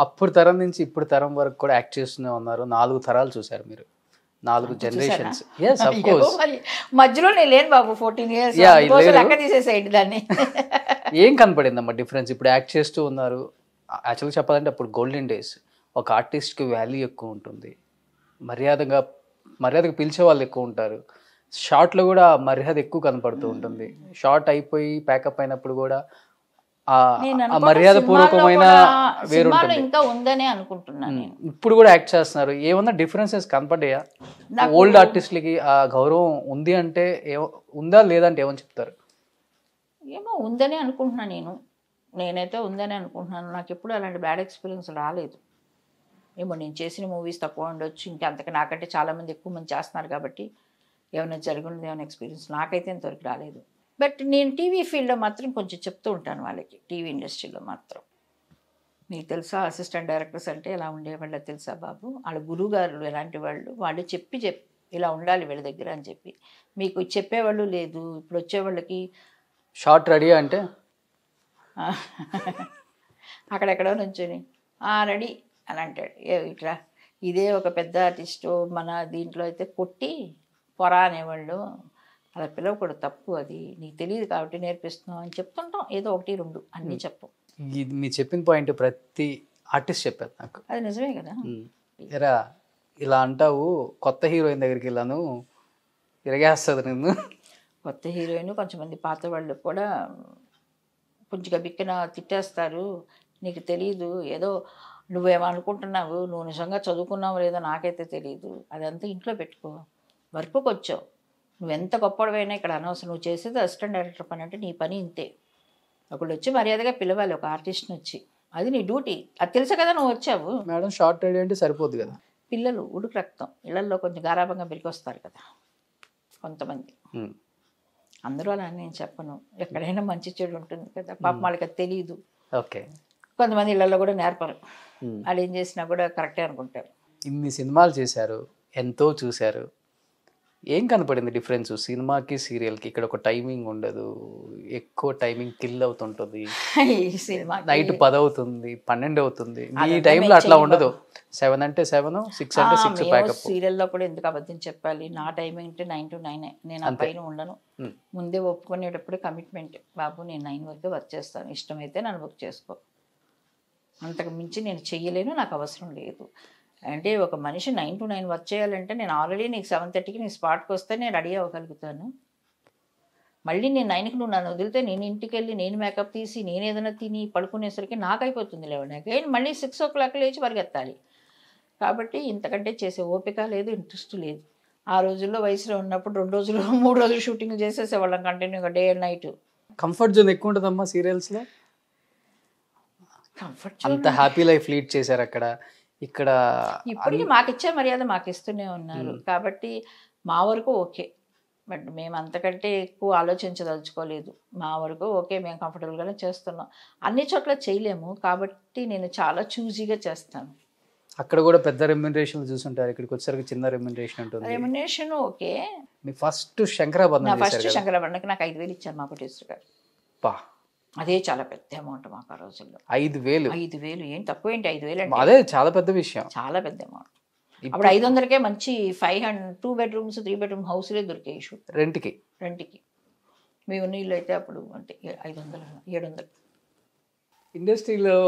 అప్పుడు తరం నుంచి ఇప్పుడు తరం వరకు కూడా యాక్ట్ చేస్తూనే ఉన్నారు. నాలుగు తరాలు చూశారు మీరు. నాలుగు జనరేషన్స్? ఎస్ అయ్యో, కోర్స్ మధ్యలో నేను లేను బాబు ఫోర్టీన్ ఇయర్స్. లెక్క తీసేసేయండి దాన్ని. ఏం కనపడిందమ్మా డిఫరెన్స్ ఇప్పుడు యాక్ట్ చేస్తూ ఉన్నారు. యాక్చువల్గా చెప్పాలంటే అప్పుడు గోల్డెన్ డేస్ ఒక ఆర్టిస్ట్కి వాల్యూ ఎక్కువ ఉంటుంది. మర్యాదగా మర్యాదగా పిలిచే వాళ్ళు ఎక్కువ ఉంటారు. షార్ట్లో కూడా మర్యాద ఎక్కువ కనపడుతూ ఉంటుంది. షార్ట్ అయిపోయి ప్యాకప్ అయినప్పుడు కూడా మర్యాద పూర్వకమైన సినిమాలో ఇంకా ఉందనే అనుకుంటున్నాను నేను. ఇప్పుడు కూడా యాక్ట్ చేస్తున్నారు. ఏమన్నా డిఫరెన్సెస్ కనపడ్డాయా? ఓల్డ్ ఆర్టిస్ట్లకి ఆ గౌరవం ఉంది అంటే ఏమో ఉందా లేదంటే ఏమని చెప్తారు? ఏమో ఉందని అనుకుంటున్నాను నేను. నేనైతే ఉందని అనుకుంటున్నాను. నాకు ఎప్పుడు అలాంటి బ్యాడ్ ఎక్స్పీరియన్స్ రాలేదు. ఏమో నేను చేసిన మూవీస్ తక్కువ ఉండొచ్చు. ఇంకా అంతకు నాకంటే చాలామంది ఎక్కువ మంది చేస్తున్నారు కాబట్టి ఏమైనా జరుగున్నది ఏమైనా ఎక్స్పీరియన్స్ నాకైతే ఇంతవరకు రాలేదు. బట్ నేను టీవీ ఫీల్డ్లో మాత్రం కొంచెం చెప్తూ ఉంటాను వాళ్ళకి టీవీ ఇండస్ట్రీలో మాత్రం. మీకు తెలుసా అసిస్టెంట్ డైరెక్టర్స్ అంటే ఎలా ఉండేవాళ్ళో తెలుసా బాబు? వాళ్ళ గురువు గారు ఎలాంటి వాళ్ళు? వాళ్ళు చెప్పి చెప్ ఇలా ఉండాలి వీళ్ళ దగ్గర అని చెప్పి. మీకు చెప్పేవాళ్ళు లేదు ఇప్పుడు వచ్చేవాళ్ళకి షార్ట్ రెడీ అంటే? అక్కడెక్కడో నుంచొని "ఆ, రెడీ అని అంటాడు. ఏ ఇట్లా ఇదే ఒక పెద్ద ఆర్టిస్టు మన దీంట్లో అయితే కొట్టి పొర అనేవాళ్ళు. అలా పిలవకూడదు తప్పు అది. నీకు తెలియదు కాబట్టి నేర్పిస్తున్నాం అని చెప్తుంటాం. ఏదో ఒకటి రెండు అన్నీ చెప్పం. ఇది మీరు చెప్పిన పాయింట్ ప్రతి ఆర్టిస్ట్ చెప్పారు నాకు. అది నిజమే కదా. ఎరా ఇలా అంటావు కొత్త హీరోయిన్ దగ్గరికి వెళ్ళాను ఇరగేస్తుంది నిన్ను. కొత్త హీరోయిన్ కొంచెమంది పాత వాళ్ళు కూడా కొంచెం బిక్కిన తిట్టేస్తారు. నీకు తెలియదు ఏదో నువ్వేమనుకుంటున్నావు నువ్వు నిజంగా చదువుకున్నావు లేదో నాకైతే తెలియదు అదంతా ఇంట్లో పెట్టుకో. వర్క్కి వచ్చావు. నువ్వు ఎంత గొప్పడవైనా ఇక్కడ అనవసరం. నువ్వు చేసేది అసిస్టెంట్ డైరెక్టర్ పని అంటే నీ పని ఇంతే. ఒకళ్ళు వచ్చి మర్యాదగా పిలవాలి ఒక ఆర్టిస్ట్ని వచ్చి అది నీ డ్యూటీ. అది తెలుసు కదా నువ్వు వచ్చావు. మేడం షార్ట్ రెడీ అంటే సరిపోద్ది కదా. పిల్లలు ఉడుకు రక్తం. ఇళ్ళలో కొంచెం గారాభంగా పెరిగొస్తారు కదా కొంతమంది. అందరూ అలా నేను చెప్పను. ఎక్కడైనా మంచి చెడు ఉంటుంది కదా. పాపం వాళ్ళకి అది తెలియదు ఓకే. కొంతమంది ఇళ్ళలో కూడా నేర్పరు. వాళ్ళు ఏం చేసినా కూడా కరెక్టే అనుకుంటారు. ఇన్ని సినిమాలు చేశారు ఎంతో చూశారు. ఏం కనపడింది డిఫరెన్స్? సినిమాకి సీరియల్కి ఇక్కడ ఒక టైమింగ్ ఉండదు. ఎక్కువ టైమింగ్ కిల్ అవుతుంటుంది. ఈ సినిమా నైట్ పది అవుతుంది పన్నెండు అవుతుంది అదంతా టైంలో అట్లా ఉండదు. సెవెన్ అంటే సెవెన్ సిక్స్ అంటే సిక్స్ ప్యాకప్ సీరియల్లో కూడా ఎందుకు అబద్ధం చెప్పాలి? నా టైమింగ్ అంటే నైన్ టు నైన్. నేను ఆ. పైన ఉండను. ముందే ఒప్పుకునేటప్పుడు కమిట్మెంట్. బాబు నేను నైన్ వరకు వర్క్ చేస్తాను. ఇష్టమైతే నన్ను బుక్ చేసుకో. అంతకు మించి నేను చెయ్యలేను. నాకు అవసరం లేదు. అంటే ఒక మనిషి నైన్ టు నైన్ వర్క్ చేయాలంటే నేను ఆల్రెడీ నీకు సెవెన్ థర్టీకి నీ స్పాట్కి వస్తే నేను రెడీ అవ్వగలుగుతాను. మళ్ళీ నేను నైన్కి నువ్వు నన్ను వదిలితే నేను ఇంటికి వెళ్ళి నేను మేకప్ తీసి నేను ఏదైనా తిని పడుకునేసరికి నాకు అయిపోతుంది లేవండి. అగైన్ మళ్ళీ సిక్స్ ఓ క్లాక్ లేచి పరిగెత్తాలి. కాబట్టి ఇంతకంటే చేసే ఓపిక లేదు ఇంట్రెస్ట్ లేదు. ఆ రోజుల్లో వయసులో ఉన్నప్పుడు రెండు రోజులు మూడు రోజులు షూటింగ్ చేసేసేవాళ్ళం కంటిన్యూగా day and night. Comfort zone ఎక్కువ ఉంటుందమ్మా సీరియల్స్లో కంఫర్ట్ అంత హ్యాపీ లైఫ్ లీడ్ చేశారు అక్కడ ఇక్కడ ఇప్పటికీ మాకు ఇచ్చే మర్యాద మాకు ఇస్తూనే ఉన్నారు కాబట్టి మా వరకు ఓకే. బట్ మేము అంతకంటే ఎక్కువ ఆలోచించదలుచుకోలేదు. మా వరకు ఓకే మేము కంఫర్టబుల్గానే చేస్తున్నాం. అన్ని చోట్ల చేయలేము. కాబట్టి నేను చాలా చూజీగా చేస్తాను. అక్కడ కూడా పెద్ద రెమ్యునరేషన్ చూసుంటారు. ఇక్కడికి వచ్చేసరికి చిన్న రెమ్యునరేషన్ ఉంటుంది. Remuneration okay. మీ ఫస్ట్ చేశారు ఫస్ట్ కదా? శంకరబండకి నాకు ఐదు వేలు ఇచ్చారు మా ప్రొడ్యూసర్ గారు. పా, అదే చాలా పెద్ద అమౌంట్ మాకు ఆ రోజుల్లో. ఐదు వేలు. ఐదు వేలు. ఏం తక్కువ ఏంటి? ఐదు వేలు అంటే అదే చాలా పెద్ద విషయం. చాలా పెద్ద అమౌంట్ అప్పుడు ఐదు వందలకే మంచి five hundred two bedrooms three bedroom హౌస్లే దొరికాయి షూట్ రెంట్కి. రెంట్కి. మీ ఉన్న ఇల్లు అయితే అప్పుడు అంటే ఐదు వందలు ఏడు వందలు ఇండస్ట్రీలో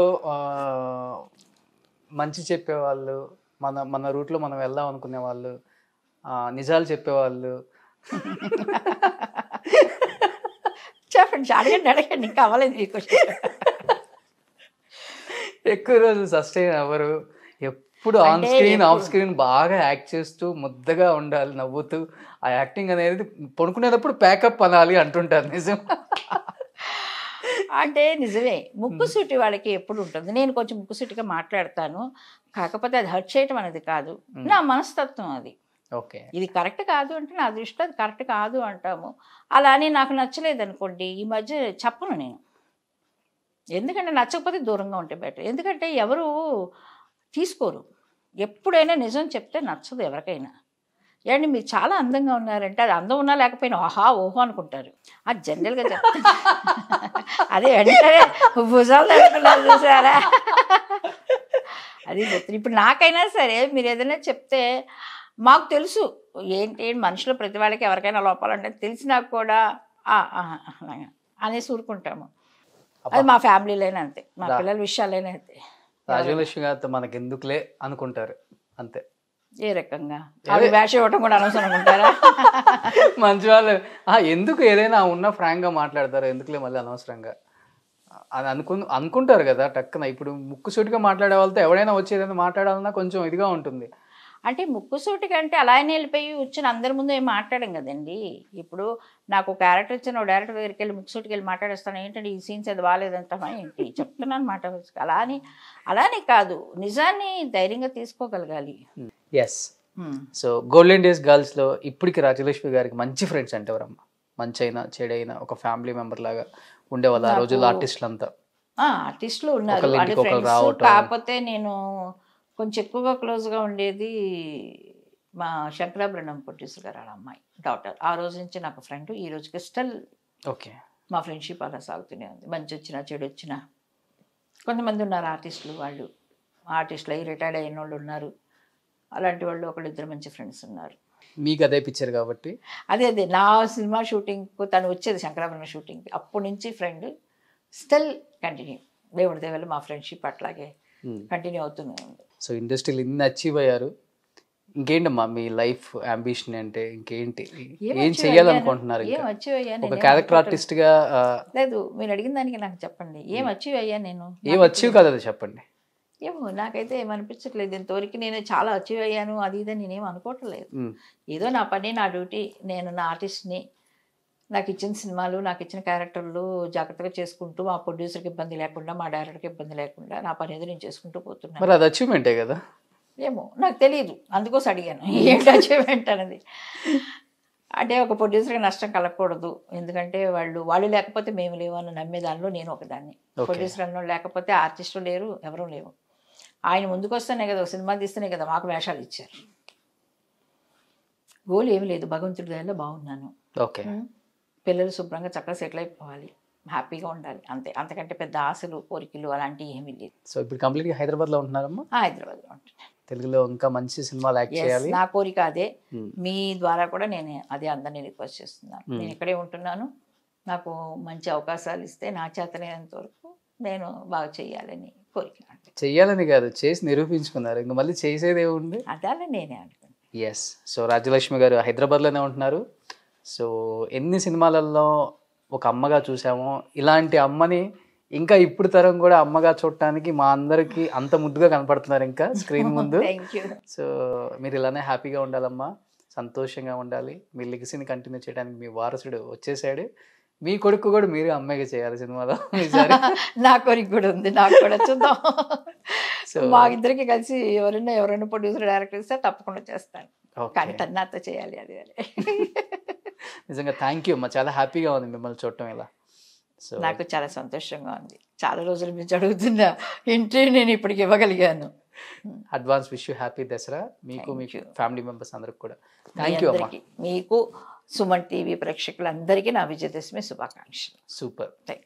మంచి చెప్పేవాళ్ళు మన మన రూట్లో మనం వెళ్దాం అనుకునే వాళ్ళు నిజాలు చెప్పేవాళ్ళు. చెప్పండి అడగండి అడగండి ఇంకా అవ్వలేదు మీకు ఎక్కువ రోజులు సస్టైన్ అవ్వరు. ఎప్పుడు ఆన్ స్క్రీన్ ఆఫ్ స్క్రీన్ బాగా యాక్ట్ చేస్తూ ముద్దగా ఉండాలి నవ్వుతూ. ఆ యాక్టింగ్ అనేది పడుకునేటప్పుడు ప్యాకప్ అనాలి అంటుంటారు నిజం? అంటే నిజమే. ముక్కుసూటి వాళ్ళకి ఎప్పుడు ఉంటుంది? నేను కొంచెం ముక్కుసూటిగా మాట్లాడతాను. కాకపోతే అది హర్ట్ చేయటం అనేది కాదు. నా మనస్తత్వం అది. ఓకే. ఇది కరెక్ట్ కాదు అంటే నా దృష్టిలో అది కరెక్ట్ కాదు అంటాము. అలా అని నాకు నచ్చలేదు అనుకోండి ఈ మధ్య చెప్పను నేను. ఎందుకంటే నచ్చకపోతే దూరంగా ఉంటే బెటర్. ఎందుకంటే ఎవరు తీసుకోరు. ఎప్పుడైనా నిజం చెప్తే నచ్చదు ఎవరికైనా. ఏమండి మీరు చాలా అందంగా ఉన్నారంటే అది అందం ఉన్నా లేకపోయినా ఆహా ఓహో అనుకుంటారు. అది జనరల్గా చెప్తా అదే వెంటనే భుజాలు తడుకున్నారు చూసారా? అది చెప్తాను ఇప్పుడు నాకైనా సరే మీరు ఏదైనా చెప్తే మాకు తెలుసు. ఏంటి మనుషులు ప్రతి వాళ్ళకి ఎవరికైనా లోపాలు ఉంటాయి తెలిసినా కూడా అనేసి ఊరుకుంటాము అది మా ఫ్యామిలీలోనే అంతే. మా. పిల్లల విషయాలైనా అంతే. రాజలక్ష్మి గారితో మనకి ఎందుకులే అనుకుంటారు. అంతే. ఏ రకంగా? ఆవిడ వేష ఇవ్వటం కూడా అనవసరం అనుకుంటారా? మంచి వాళ్ళు. ఎందుకు ఏదైనా ఉన్న ఫ్రాంక్గా మాట్లాడతారు ఎందుకులే మళ్ళీ అనవసరంగా? అది అనుకు అనుకుంటారు కదా టక్కున. ఇప్పుడు ముక్కుసూటిగా మాట్లాడే వాళ్ళతో ఎవడైనా వచ్చి ఏదైనా మాట్లాడాలన్నా కొంచెం ఇదిగా ఉంటుంది. అంటే ముక్కుసూటి కంటే అలానే వెళ్ళిపోయి వచ్చిన అందరి ముందు ఏం మాట్లాడం కదండి. ఇప్పుడు నాకు క్యారెక్టర్ ఇచ్చిన డైరెక్టర్ దగ్గరికి వెళ్ళి ముక్కుసూటికి వెళ్ళి మాట్లాడేస్తాను. ఏంటంటే ఈ సీన్స్ అది బాగాలేదంటామా ఏంటి? చెప్తున్నాను మాట అలా అని అలానే కాదు. నిజాన్ని ధైర్యంగా తీసుకోగలగాలి. ఎస్ సో గోల్డెన్ డేస్ గర్ల్స్లో ఇప్పటికి రాజలక్ష్మి గారికి మంచి ఫ్రెండ్స్ అంటే ఎవరమ్మా? మంచి అయినా చెడైనా ఒక ఫ్యామిలీ మెంబర్ లాగా ఉండేవాళ్ళు ఆ రోజుల్లో ఆర్టిస్టులు అంతా ఆర్టిస్టులు ఉన్నారు. కాకపోతే నేను కొంచెం ఎక్కువగా క్లోజ్గా ఉండేది మా శంకరాభరణం ప్రొడ్యూసర్ గారు వాళ్ళ అమ్మాయి డాటర్ ఆ రోజు నుంచి నాకు ఫ్రెండ్ ఈ రోజుకి స్టిల్ ఓకే. మా ఫ్రెండ్షిప్ అలా సాగుతూనే ఉంది. మంచి వచ్చినా చెడు వచ్చినా కొంతమంది ఉన్నారు ఆర్టిస్టులు వాళ్ళు. ఆర్టిస్టులు అయ్యి రిటైర్డ్ అయిన వాళ్ళు ఉన్నారు. అలాంటి వాళ్ళు ఒకళ్ళిద్దరు మంచి ఫ్రెండ్స్ ఉన్నారు. మీకు అదే పిక్చర్ కాబట్టి? అదే అదే. నా సినిమా షూటింగ్కు తను వచ్చేది శంకరాభరణ షూటింగ్కి అప్పటి నుంచి ఫ్రెండ్ స్టిల్ కంటిన్యూ దేవుడి దేవల్ల మా ఫ్రెండ్షిప్ అట్లాగే కంటిన్యూ అవుతూనే ఉంది. సో ఇండస్ట్రీలో ఇన్ని అచీవ్ అయ్యారు. ఇంకేంటమ్మా మీ లైఫ్ అంబిషన్ అంటే ఇంకేంటి? ఏం చేయాలనుకుంటున్నారు ఒక క్యారెక్టర్. ఆర్టిస్ట్గా లేదు మీరు అడిగిన దానికి నాకు చెప్పండి. ఏం అచీవ్ అయ్యా నేను? ఏం అచీవ్ కాదు అది చెప్పండి. ఏమో నాకైతే ఏమనిపించట్లేదు ఇంతవరకు నేను చాలా అచీవ్ అయ్యాను అది ఇది నేనేం అనుకోవట్లేదు ఏదో నా పని నా డ్యూటీ నేను నా ఆర్టిస్ట్ని నాకు ఇచ్చిన సినిమాలు నాకు ఇచ్చిన క్యారెక్టర్లు జాగ్రత్తగా చేసుకుంటూ మా ప్రొడ్యూసర్కి ఇబ్బంది లేకుండా మా డైరెక్టర్కి ఇబ్బంది లేకుండా నా పని ఏదో నేను చేసుకుంటూ పోతున్నాను. మరి అది అచీవ్మెంటే కదా? ఏమో నాకు తెలియదు అందుకోసం అడిగాను. ఏంటి అచీవ్మెంట్ అనేది? అంటే ఒక ప్రొడ్యూసర్కి నష్టం కలగకూడదు. ఎందుకంటే వాళ్ళు వాళ్ళు లేకపోతే మేము లేవు అని నమ్మే దానిలో నేను ఒకదాన్ని. ప్రొడ్యూసర్ అన్న లేకపోతే ఆర్టిస్టులు లేరు ఎవరూ లేవు. ఆయన ముందుకు వస్తేనే కదా సినిమా తీస్తేనే కదా మాకు వేషాలు ఇచ్చారు. గోల్ ఏమి లేదు. భగవంతుడి దయలో బాగున్నాను. ఓకే. పిల్లలు శుభ్రంగా చక్కగా సెటిల్ అయిపోవాలి. హ్యాపీగా ఉండాలి. అంతే. అంతకంటే పెద్ద ఆశలు కోరికలు అలాంటివి ఏమీ లేదు సో ఇప్పుడు కంప్లీట్గా హైదరాబాద్లో ఉంటున్నారమ్మా హైదరాబాద్లో ఉంటున్నాను. తెలుగులో ఇంకా మంచి సినిమాలు యాక్ట్ చేయాలి. నా కోరిక అదే. మీ ద్వారా కూడా నేను అదే అందరినీ రిక్వెస్ట్ చేస్తున్నాను. నేను ఇక్కడే ఉంటున్నాను. నాకు మంచి అవకాశాలు ఇస్తే నా చేతనైనంత వరకు నేను బాగా చేయాలని కోరిక అంతే. చెయ్యాలని కాదు చేసి నిరూపించుకున్నారు. ఇంకా మళ్ళీ చేసేది ఏముంది? అదే నేనే అనుకుంటాను ఎస్ సో రాజ్యలక్ష్మి గారు హైదరాబాద్లోనే ఉంటున్నారు. సో ఎన్ని సినిమాలలో ఒక అమ్మగా చూసామో ఇలాంటి అమ్మని ఇంకా ఇప్పుడు తరం కూడా అమ్మగా చూడటానికి మా అందరికి అంత ముద్దుగా కనపడుతున్నారు ఇంకా స్క్రీన్ ముందు. సో మీరు ఇలానే హ్యాపీగా ఉండాలమ్మా సంతోషంగా ఉండాలి. మీ లెగసీని కంటిన్యూ చేయడానికి మీ వారసుడు వచ్చేసాడు. మీ కొడుకు కూడా మీరు అమ్మాయిగా చేయాలి సినిమాలో నా కోరిక కూడా ఉంది నాకు కూడా చూద్దాం. సో మా ఇద్దరికి కలిసి ఎవరైనా ఎవరైనా ప్రొడ్యూసర్ డైరెక్టర్ ఇస్తే తప్పకుండా చేస్తాను. కానీ నాతో చేయాలి అది అది. నిజంగా థ్యాంక్ యూ అమ్మా చాలా హ్యాపీగా ఉంది మిమ్మల్ని చూడటం ఇలా. సో నాకు చాలా సంతోషంగా ఉంది. చాలా రోజుల నుంచి అడుగుతున్న ఇంటర్వ్యూ నేను ఇప్పటికి ఇవ్వగలిగాను. Advance wish you happy Dasara మీకు you. ఫ్యామిలీ మెంబర్స్ అందరికి కూడా. మీ థ్యాంక్ యూ అమ్మా. మీకు సుమన్ టీవీ ప్రేక్షకులందరికీ నా విజయదశమి శుభాకాంక్షలు. Super thank